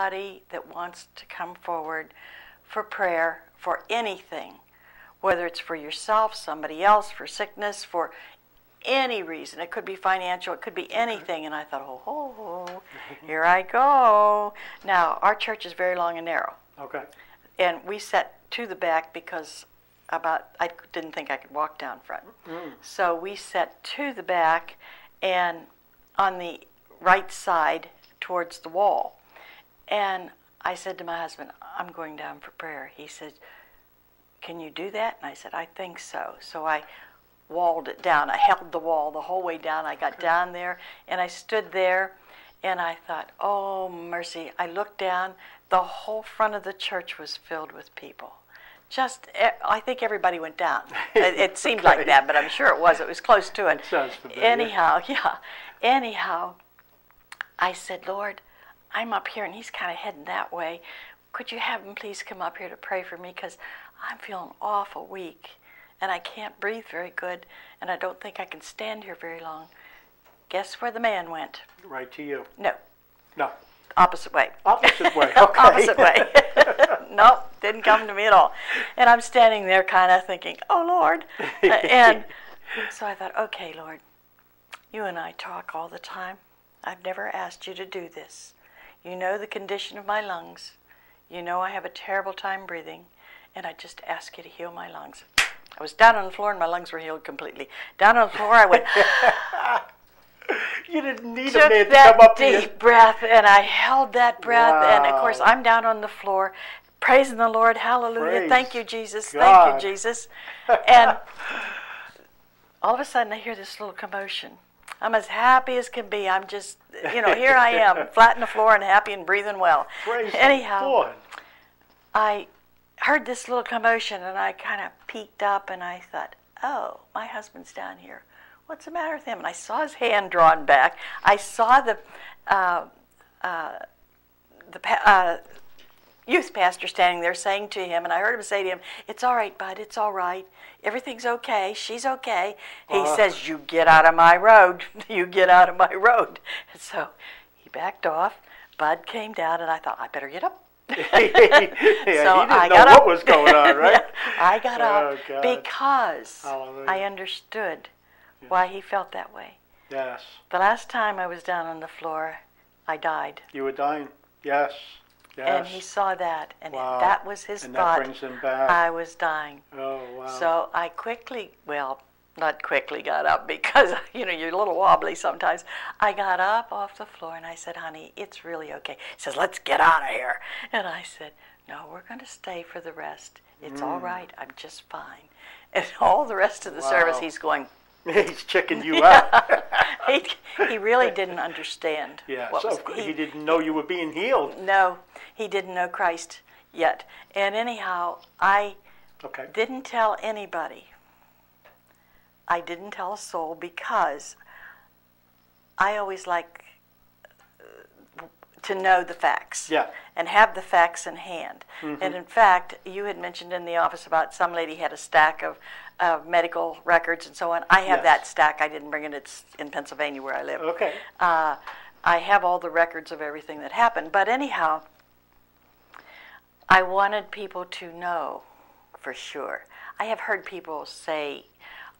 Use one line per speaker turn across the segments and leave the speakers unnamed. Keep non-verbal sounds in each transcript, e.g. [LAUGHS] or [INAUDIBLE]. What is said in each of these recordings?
anybody that wants to come forward for prayer for anything, whether it's for yourself, somebody else, for sickness, for any reason. It could be financial, it could be anything. And I thought, oh, oh, oh [LAUGHS] here I go. Now, our church is very long and narrow.
Okay.
And we sat to the back because about I didn't think I could walk down front. Mm. So we sat to the back and on the right side towards the wall. And I said to my husband, I'm going down for prayer. He said, Can you do that? And I said, I think so. So I walled it down. I held the wall the whole way down. I got down there and I stood there and I thought, oh, mercy. I looked down. The whole front of the church was filled with people. Just, I think everybody went down. [LAUGHS] It, it seemed like that, but I'm sure it was. It was close to it.
sounds familiar.
Anyhow, [LAUGHS] yeah. Anyhow, I said, Lord, I'm up here and he's kind of heading that way. Could you have him please come up here to pray for me? Because I'm feeling awful weak and I can't breathe very good and I don't think I can stand here very long. Guess where the man went?
Right to you.
No,
No.
opposite way.
Opposite way. [LAUGHS] Okay.
opposite way. [LAUGHS] nope, didn't come to me at all. And I'm standing there kind of thinking, oh, Lord. Uh, and [LAUGHS] so I thought, okay, Lord, you and I talk all the time. I've never asked you to do this. You know the condition of my lungs. You know I have a terrible time breathing, and I just ask you to heal my lungs. I was down on the floor and my lungs were healed completely. Down on the floor, I went, [LAUGHS]
You didn't need a man to
that
come up to
deep
you.
breath and I held that breath and of course I'm down on the floor praising the Lord hallelujah
Praise
thank you Jesus
God.
thank you Jesus and [LAUGHS] all of a sudden I hear this little commotion I'm as happy as can be I'm just you know here I am [LAUGHS] flat on the floor and happy and breathing well
Praise
anyhow
Lord.
I heard this little commotion and I kind of peeked up and I thought, oh, my husband's down here. What's the matter with him? And I saw his hand drawn back. I saw the uh, uh, the pa- uh, youth pastor standing there saying to him, and I heard him say to him, "It's all right, bud. It's all right. Everything's okay. She's okay." He
Uh.
says, "You get out of my road. [LAUGHS] you get out of my road." And [LAUGHS] so he backed off. Bud came down, and I thought, "I better get up." [LAUGHS]
yeah,
so
he didn't
I
know
got
what
up.
was going on, right?
I got
Oh,
up
God.
because
Hallelujah.
I understood why he felt that way.
yes.
The last time I was down on the floor, I died.
You were dying. Yes. Yes.
And he saw that, and
Wow.
that was his
And that brings him back.
I was dying.
oh, wow.
So I quickly, well, not quickly got up [LAUGHS] because, you know, you're a little wobbly sometimes. I got up off the floor and I said, honey, it's really okay. He says, let's get out of here. And I said, no, we're going to stay for the rest. It's all
Mm.
right. I'm just fine. And all the rest of the service, he's going, [LAUGHS]
He's checking you [LAUGHS] out.
He, he really didn't understand. [LAUGHS]
yeah.
what
So
was-
course he, didn't know you were being healed.
No, he didn't know Christ yet. And anyhow, I
Okay.
didn't tell anybody. I didn't tell a soul because I always like uh, to know the facts
Yeah.
and have the facts in hand. And in fact, you had mentioned in the office about some lady had a stack of, of medical records and so on. I have
Yes.
that stack. I didn't bring it. It's in Pennsylvania where I live.
Okay.
Uh, I have all the records of everything that happened. But anyhow, I wanted people to know for sure. I have heard people say,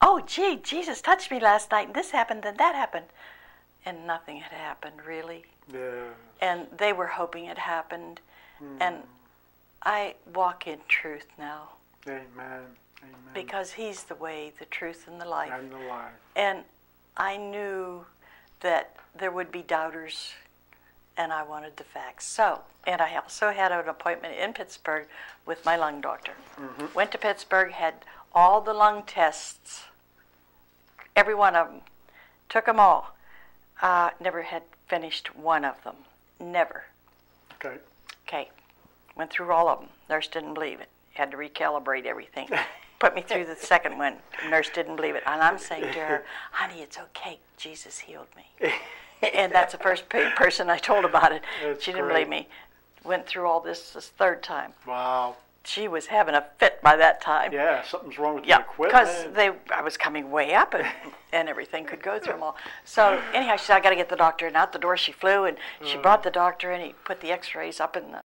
"Oh, gee, Jesus touched me last night, and this happened, and that happened," and nothing had happened really.
Yeah.
And they were hoping it happened, and I walk in truth now
Amen. Amen.
because He's the way, the truth, and the life.
I'm the life.
And I knew that there would be doubters, and I wanted the facts. So, and I also had an appointment in Pittsburgh with my lung doctor. Went to Pittsburgh, had all the lung tests, every one of them, took them all. Uh, never had finished one of them. Never.
Okay.
Okay. Went through all of them. Nurse didn't believe it. Had to recalibrate everything. [LAUGHS] Put me through the second one. Nurse didn't believe it. And I'm saying to her, honey, it's okay. Jesus healed me. [LAUGHS] and that's the first person I told about it.
That's
she didn't
great.
believe me. Went through all this this third time.
Wow.
she was having a fit by that time.
Yeah, something's wrong with
Yeah,
the equipment.
because they, I was coming way up and, [LAUGHS] and everything could go through them all. So anyhow, she said, I got to get the doctor. And out the door she flew, and she
Mm.
brought the doctor, and he put the X-rays up in the